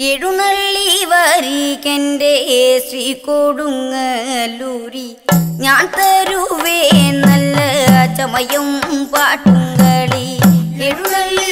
എഴുന്നള്ളി വരികന്റെ ശ്രീ കൊടുങ്ങലൂരി ഞാൻ തരുവേ നല്ല ചമയം പാട്ടുങ്ങളി എഴുന്നള്ളി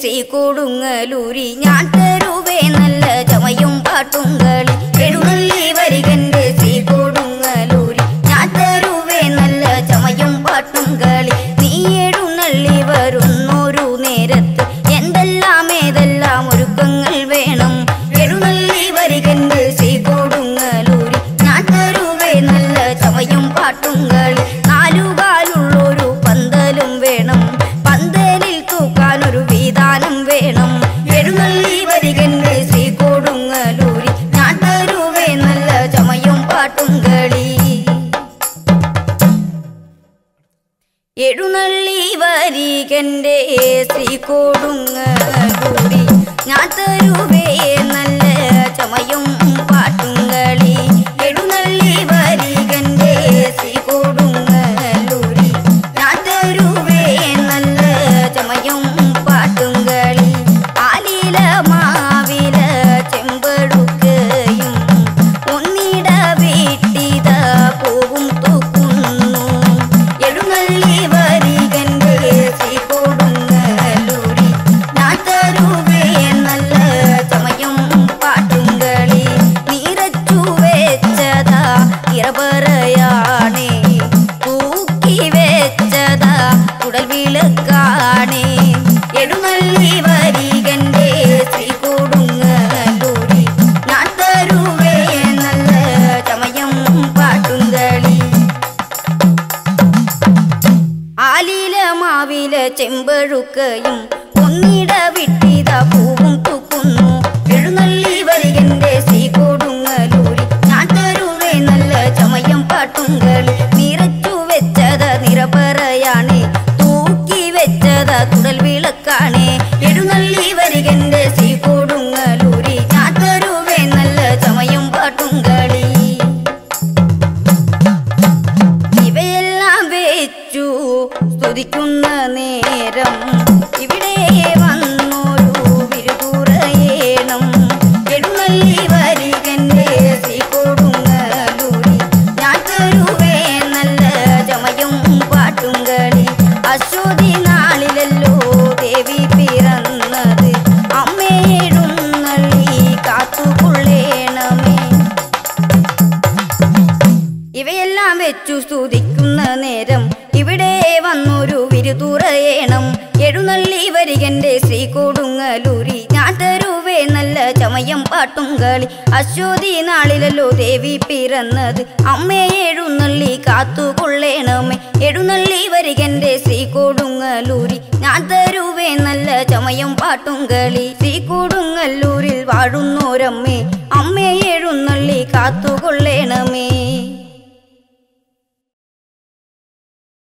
ശ്രീ കൊടുങ്ങലൂരി ഞാൻ തരുവേ നല്ല ചമയും പാട്ടും കളി.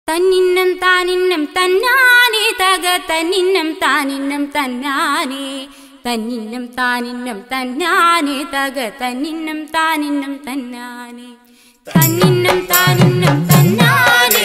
തന്നിന്നം താനിന്നം തന്നാനേ തക തന്നിന്നം താനിന്നം തന്നാനേ തന്നിന്നം താനിന്നം തന്നാനേ തക തന്നിന്നം താനിന്നം തന്നാനേ. തന്നിന്നം താനിന്നം തന്നാനേ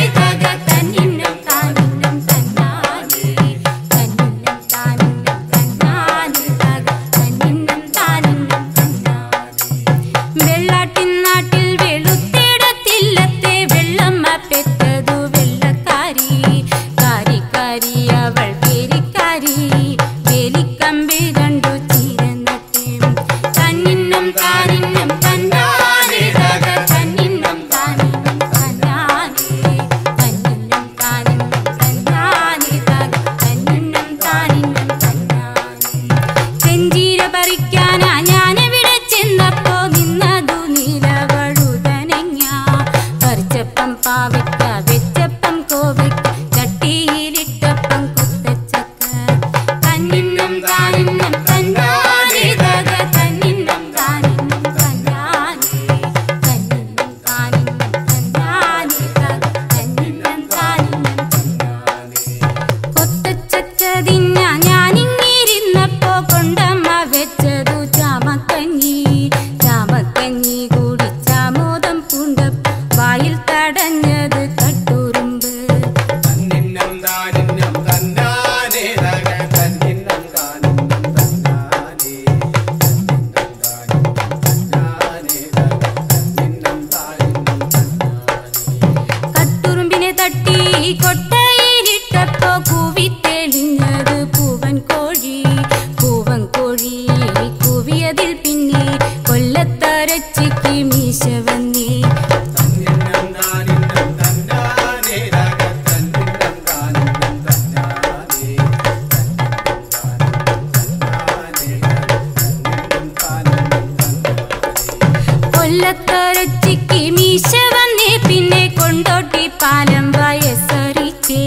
കൊല്ലത്തൊരച്ചിക്ക് മീശ വന്നേ. പിന്നെ കൊണ്ടോട്ടി പാലം വയസ്സറിച്ചേ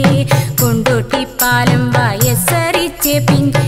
കൊണ്ടോട്ടി പാലം വയസ്സറിച്ചേ പിന്നെ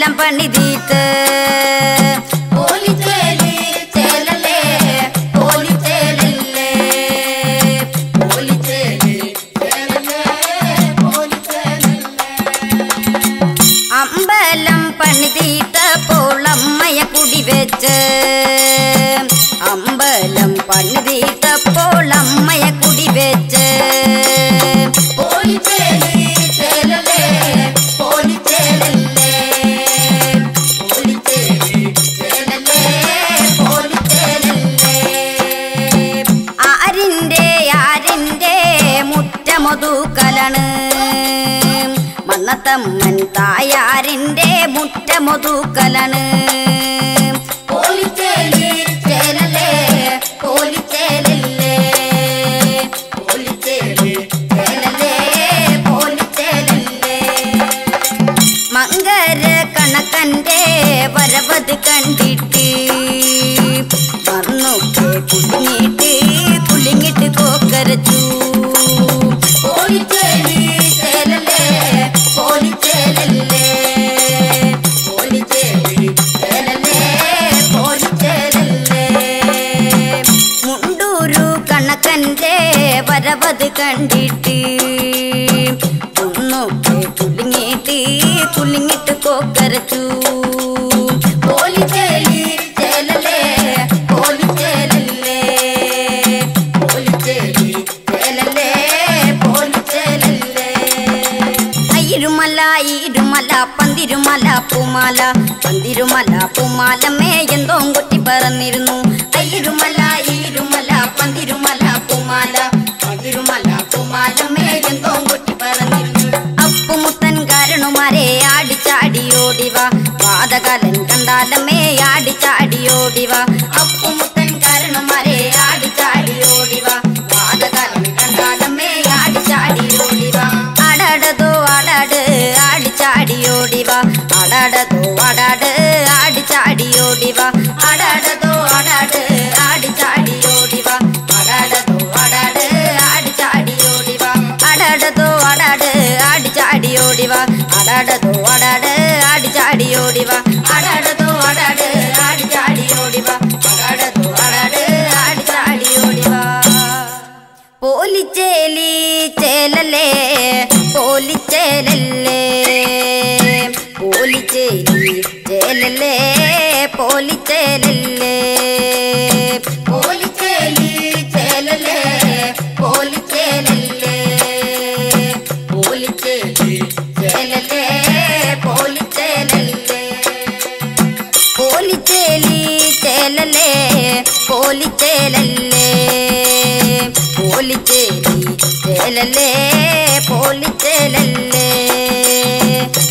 எல்லாம் பண்ணி தீத்து. തന്നത്തമ്മൻ തായാരിന്റെ മുറ്റമൊതുക്കലാണ്. മങ്കര കണക്കന്റെ വരവത് കണ്ട് അത് കണ്ടിട്ട് ഒന്നൊക്കെ കുലുങ്ങിട്ട് കോക്കരച്ചു. പന്തിരുമല പൂമാല പന്തിരുമല പൂമാലമേ എന്തോ കുട്ടി പറന്നിരുന്നു. கலகலன் கண்டாலமே ஆடி சாடி ஓடிவா அப்பு முத்தன் கருணுமாரே ஆடி சாடி ஓடிவா வாதகலன் கண்டாலமே ஆடி சாடி ஓடிவா அடாடதோ அடாடு ஆடி சாடி ஓடிவா அடாடதோ அடாடு ஆடி சாடி ஓடிவா அடாடதோ அடாடு ஆடி சாடி ஓடிவா அடாடதோ அடாடு ஆடி சாடி ஓடிவா அடாடதோ அடாடு ஆடி சாடி ஓடிவா அடாடதோ அடாடு ஆடி ஓடி வா. அடாடு தோ அடாடு. ஆடி ஆடி ஓடி வா. அடாடு தோ அடாடு. ஆடி ஆடி ஓடி வா. போலி சேலி சேலலே போலி சேலல்லே പോലിച്ചേലല്ലേ പോലിച്ചേലി ചേലല്ലേ പോലിച്ചേലല്ലേ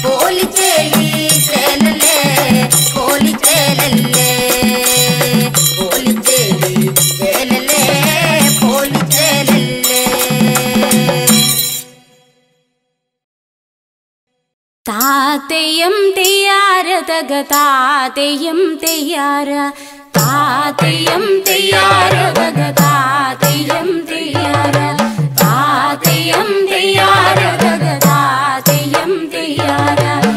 പോലിച്ചേലി ചേലല്ലേ പോലിച്ചേലല്ലേ പോലിച്ചേലി ചേലല്ലേ പോലിച്ചേലല്ലേ താതയം തെയ്യാര തക താതയം തെയ്യാര भगतायं दातयं दया भगदा तयं दार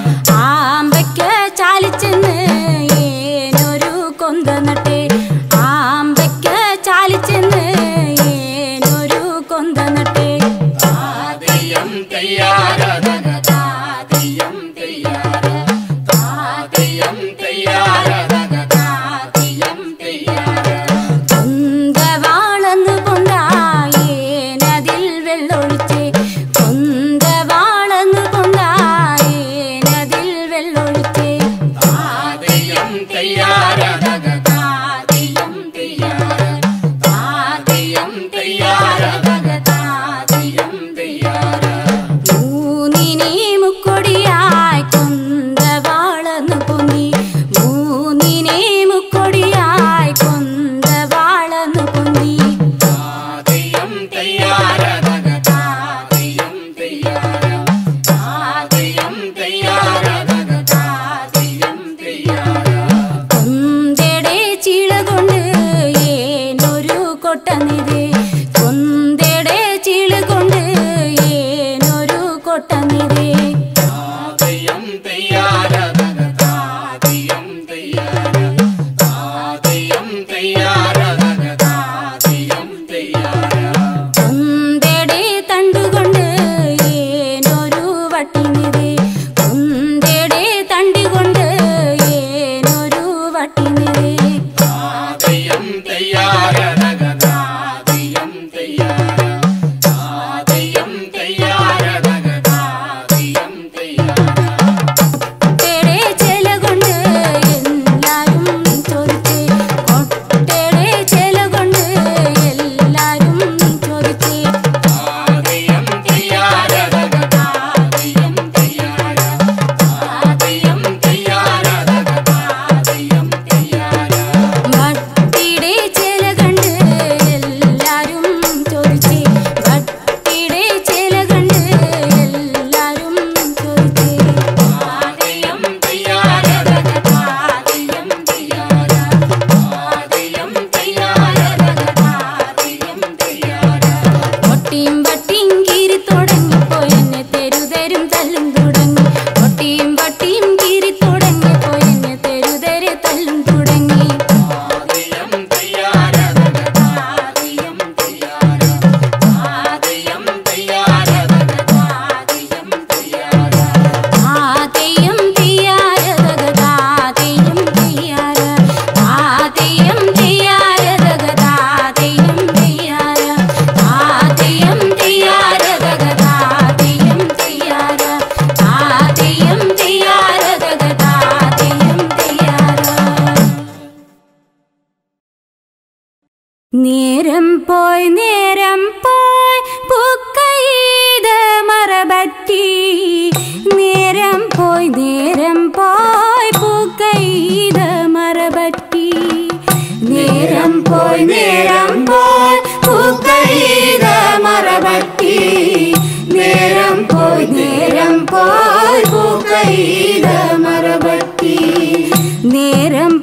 நேரம்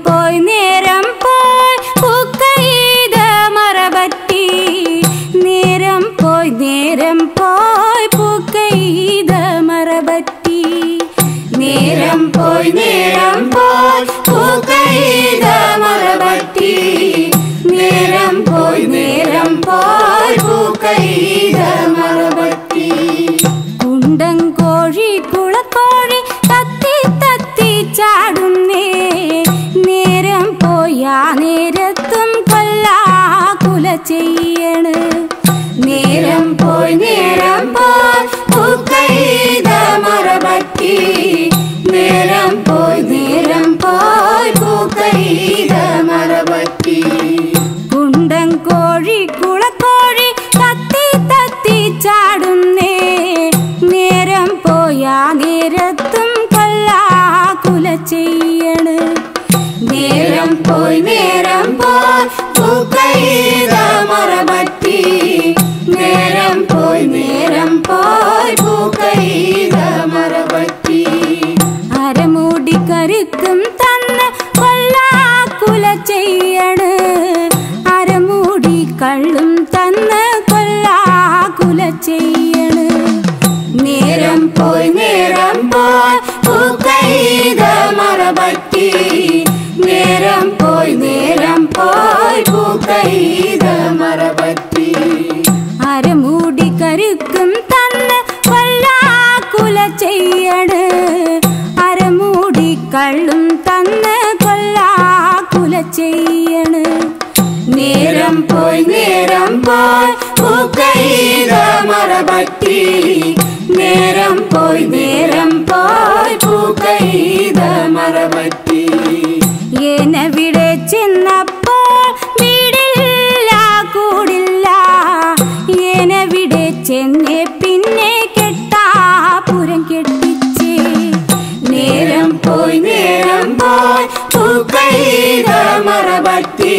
போய் நேரம் போய் பூக்கைத மரபக்தி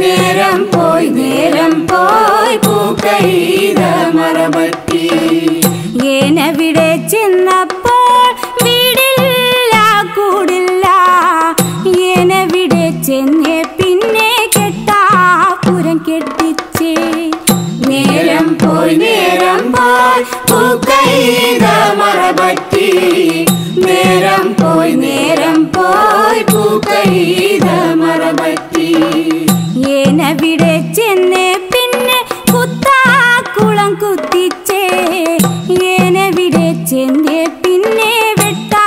நேரம் போய் நேரம் போய் പൂക്കൈത മറപറ്റി എനവിടെ ചെന്നപ്പോൾ വീടില്ല കൂടില്ല. എനവിടെ ചെന്ന് പിന്നെ കെട്ടാ പുരം കെട്ടിച്ച്. നേരം പോയി നേരം പോയി പൂക്കൈത മറപറ്റി നേരം പോയി നേരം പോയി പൂക്കൈത മറപറ്റി എനവിടെ ചെന്നേ പിന്നെ കുത്താ കുളം കുത്തിച്ചേ. എനവിടെ ചെന്നേ പിന്നെ വെട്ടാ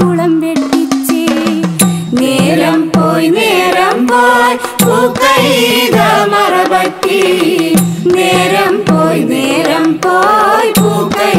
കുളം വെട്ടിച്ചേ. നേരം പോയി നേരം പോയി പൂക്കൈത മറപറ്റി നേരം പോയി നേരം പോയി പൂക്കൈ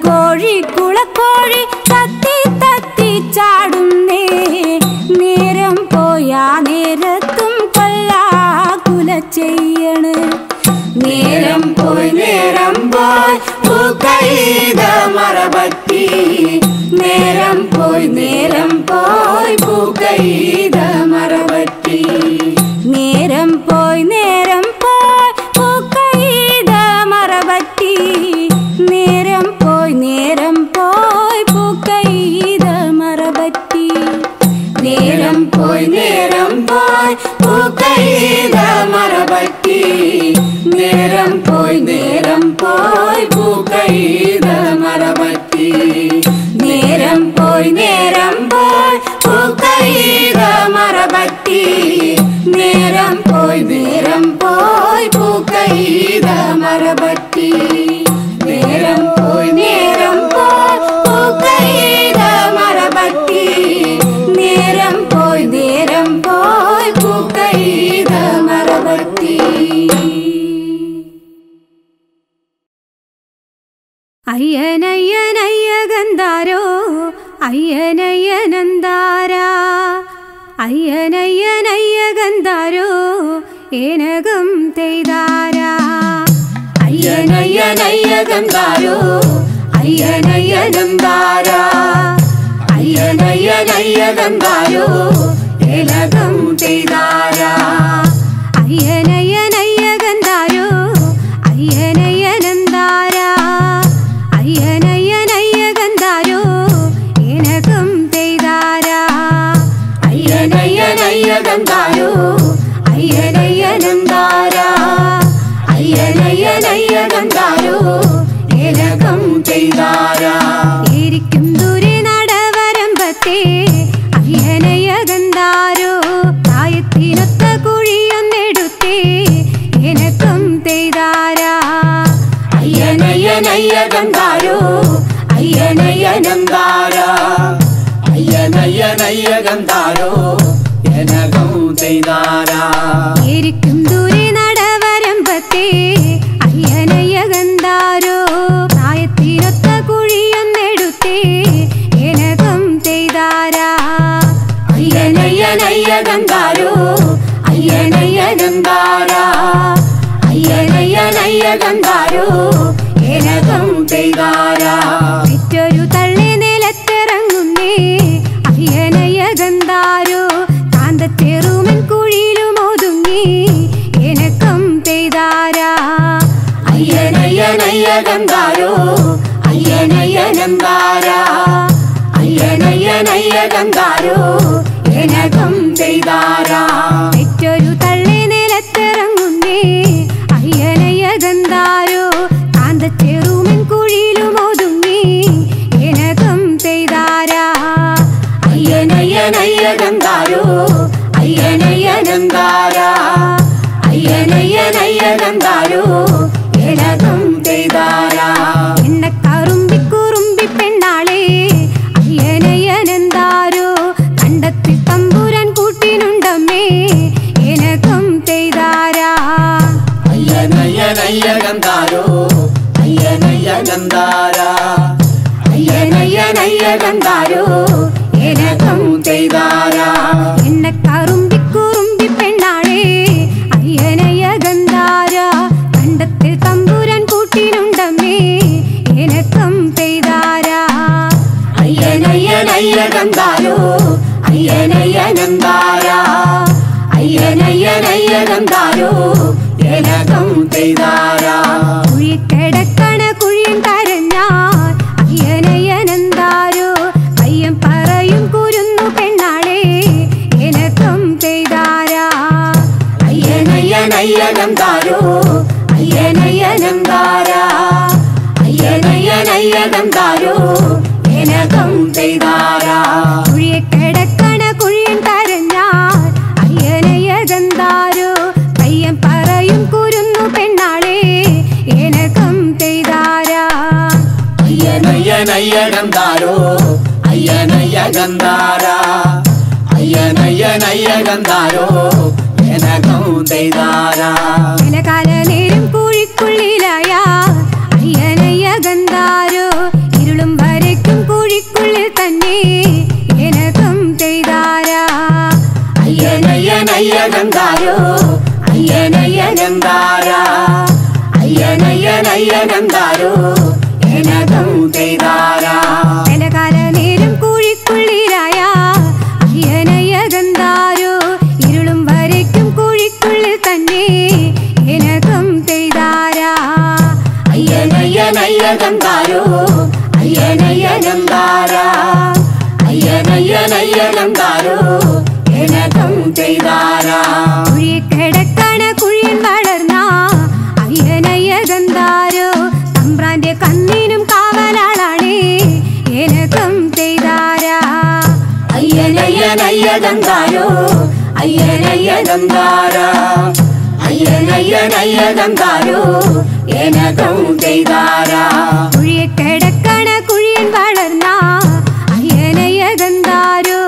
കോഴി കുളക്കോഴി തത്തി തത്തി ചാടുന്നേ നേരം പോയാ നേരത്തും കൊള്ളാ കുല ചെയ്യണ്. നേരം പോയി നേരം പോയി പൂക്കൈത മറപറ്റി നേരം പോയി നേരം പോയി പൂക്കൈ செய்த மரபத்தி நேரம் போய் நேரம் போய் பூக்கைத மரபத்தி நேரம் போய் நேரம் போய் பூக்கைத மரபத்தி അയ്യനയ്യനയ്യ ഗന്ധാരോ ഏനകം തെയ്താരാ? അയ്യനയ്യനയ്യ ഗന്ധാരോ അയ്യനയ്യനന്താരാ അയ്യനയ്യനയ്യ ഗന്ധാരോ ഏനകം തെയ്താരാ? అయ్యనయ్యగందారు అయ్యనయ్యనందారా അയ്യനയ്യനയ്യകന്താരോ എനകം ചെയ്താരാ ഇരിക്കും ദൂരെ നടവരമ്പത്തെ അയ്യനയ്യകന്താരോ പ്രായത്തിനൊത്ത കുഴിയൊന്നെടുത്തേ എനകം ചെയ്താരാ അയ്യനയ്യനയ്യകന്താരോ അയ്യനയ്യനന്താരാ അയ്യനയ്യനയ്യകന്താ ചെയ്താരാ? മറ്റൊരു തള്ളി നിലത്തിറങ്ങുന്നേ. അയ്യനയ്യ ഗന്ധാരോ കാന്തത്തെറുമൻ കുഴിയിലും ഒതുങ്ങി. എനക്കം പെയ്താരാ അയ്യനയ്യനയ്യ ഗന്ധാരോ അയ്യനയ്യനന്താരാ അയ്യനയ്യനയ്യ ഗന്ധാരോ എനകം ചെയ്താരാ? தந்தாரோ எனக்கும் தெய்தாரா இலகால நேரம் கூழிக்குள்ளிலாயா ஐயனைய கந்தாரோ இருளும் வரைக்கும் கூழிக்குள்ளே தண்ணே எனக்கும் தெய்தாரா ஐயனைய கந்தாரோ ஐயனைய கந்தாரா ஐயனைய நந்தாரோ അയ്യനയ്യനയ്യകന്താരോ അയ്യനയ്യകന്താരാ അയ്യനയ്യനയ്യകന്താരോ എനകം ചെയ്താരാ? കുഴി കിടക്കണ കുഴിയൻ വളർന്ന. അയ്യനയ്യകന്താരോ തമ്പ്രാന്റെ കണ്ണിനും കാവലാളാണേ. എനകം ചെയ്താരാ? അയ്യനയ്യനയ്യകന്താരോ അയ്യനയ്യകന്താരാ അയ്യനയ്യനയ്യകന്താരോ എനകം ചെയ്താരാ? കുഴിയെ കിടക്കണ കുഴിയൻ വളർന്ന അയ്യനയ്യകന്താരോ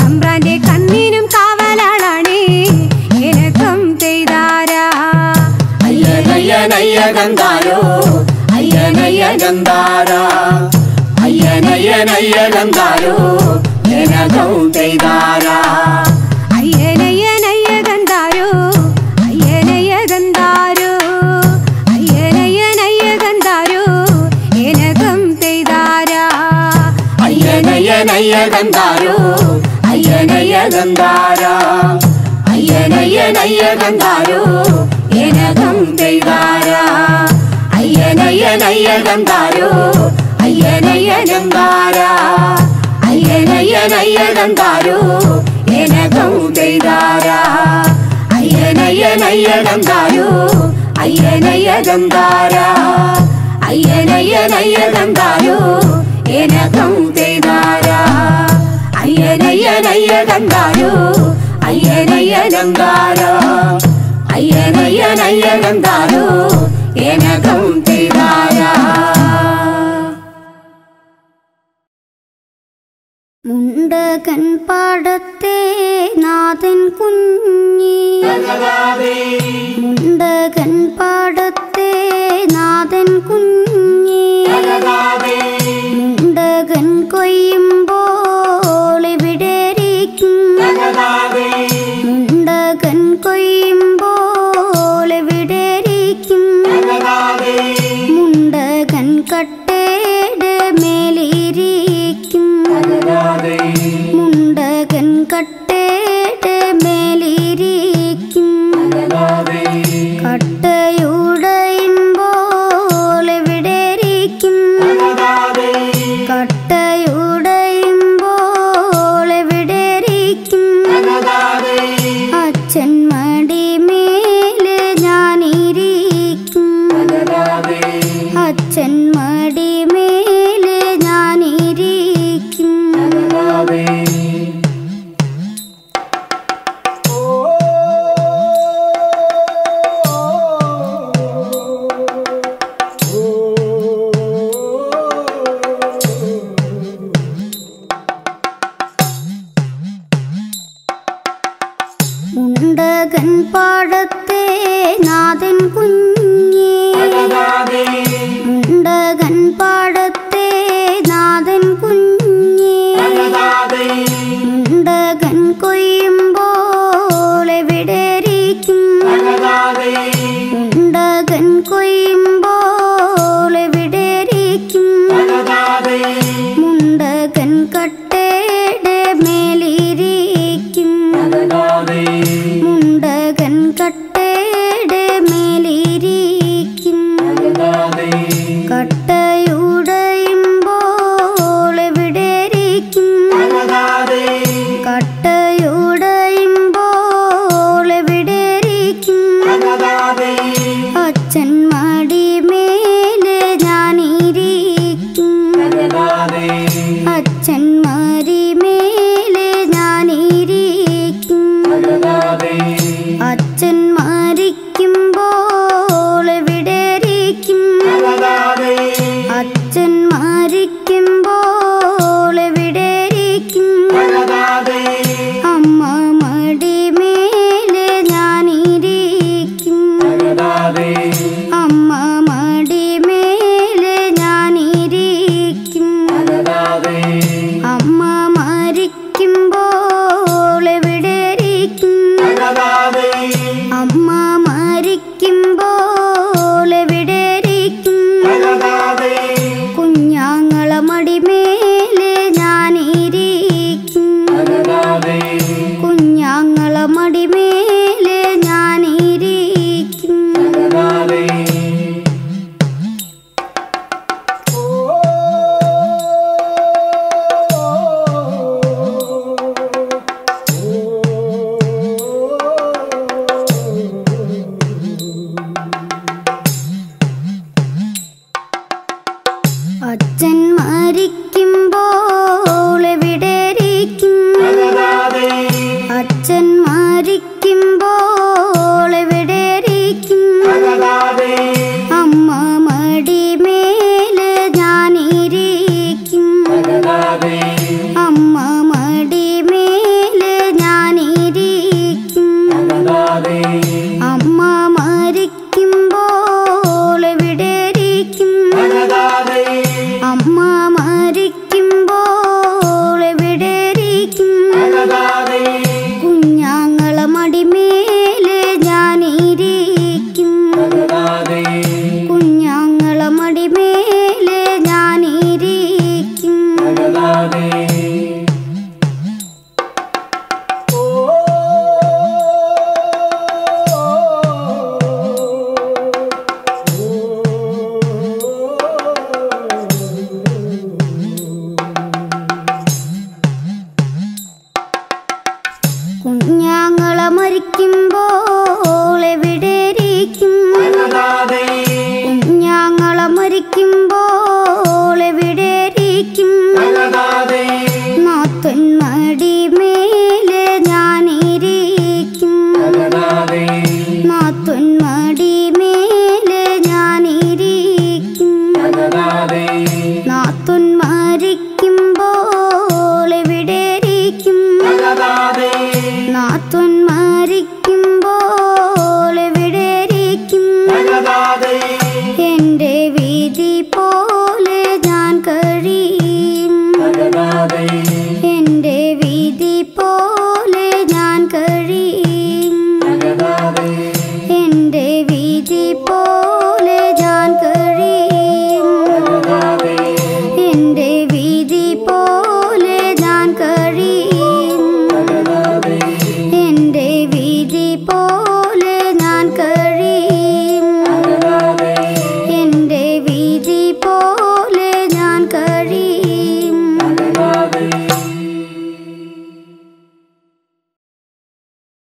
തമ്പ്രാന്റെ കണ്ണിനും കാവലാളാണേ. എനകം ചെയ്താരാ? അയ്യനയ്യനയ്യകന്താരോ അയ്യനയ്യകന്താരാ അയ്യനയ്യനയ്യകന്താരോ എനകം ചെയ്താരാ? അയ്യനയ്യനയ്യകന്താരോ അയ്യനയ്യകന്താരാ അയ്യനയ്യനയ്യകന്താരോ എനകം ചെയ്താരാ അയ്യനയ്യനയ്യകന്താരോ അയ്യനയ്യകന്താരാ അയ്യനയ്യനയ്യകന്താരോ എനകം ചെയ്താരാ അയ്യനയ്യനയ്യകന്താരോ അയ്യനയ്യകന്താരാ അയ്യനയ്യനയ്യകന്താരോ എനകം ചെയ്താരാ അയ്യനയ്യനയ്യകന്താരോ അയ്യനയ്യകന്താരാ അയ്യനയ്യനയ്യകന്താരോ എനകം ചെയ്താരാ മുണ്ടകൻ പാടത്തെ നാഥൻ കുഞ്ഞി. മുണ്ടകൻ പാടത്തെ നാഥൻ കുഞ്ഞി. മുണ്ടകൻ കൊയ്യുമ്പോൾ കൊയ്യുമ്പോൾ